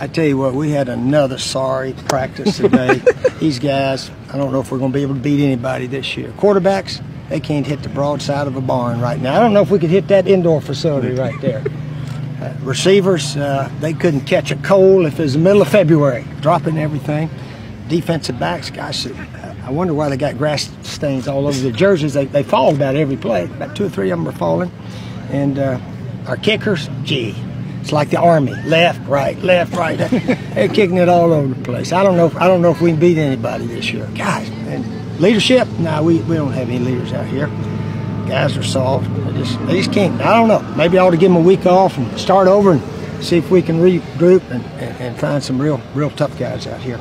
I tell you what, we had another sorry practice today. These guys, I don't know if we're going to be able to beat anybody this year. Quarterbacks, they can't hit the broadside of a barn right now. I don't know if we could hit that indoor facility right there. Uh, receivers, uh, they couldn't catch a cold if it was the middle of February, dropping everything. Defensive backs, gosh, I wonder why they got grass stains all over their jerseys. They, they fall about every play. About two or three of them are falling. And uh, our kickers, gee, it's like the army, left, right, left, right. They're kicking it all over the place. I don't know. If, I don't know if we can beat anybody this year, guys. And leadership, no, nah, we, we don't have any leaders out here. Guys are soft. They just they just can't. I don't know. Maybe I ought to give them a week off and start over and see if we can regroup and, and, and find some real real tough guys out here.